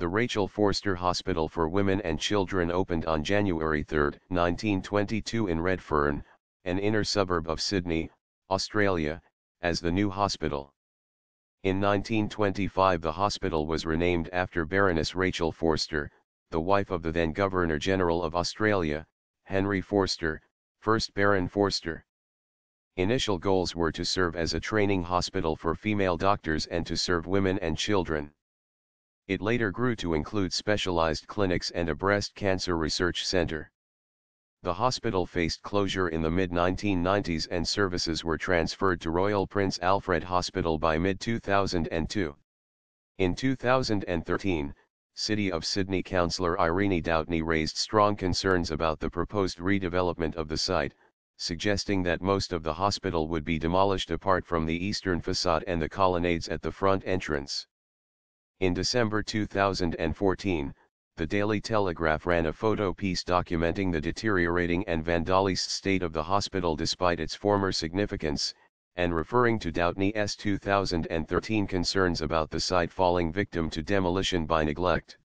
The Rachel Forster Hospital for Women and Children opened on January 3, 1922 in Redfern, an inner suburb of Sydney, Australia, as the new hospital. In 1925 the hospital was renamed after Baroness Rachel Forster, the wife of the then Governor-General of Australia, Henry Forster, 1st Baron Forster. Initial goals were to serve as a training hospital for female doctors and to serve women and children. It later grew to include specialized clinics and a breast cancer research center. The hospital faced closure in the mid-1990s and services were transferred to Royal Prince Alfred Hospital by mid-2002. In 2013, City of Sydney Councillor Irene Doutney raised strong concerns about the proposed redevelopment of the site, suggesting that most of the hospital would be demolished apart from the eastern facade and the colonnades at the front entrance. In December 2014, the Daily Telegraph ran a photo piece documenting the deteriorating and vandalized state of the hospital despite its former significance, and referring to Doutney's 2013 concerns about the site falling victim to demolition by neglect.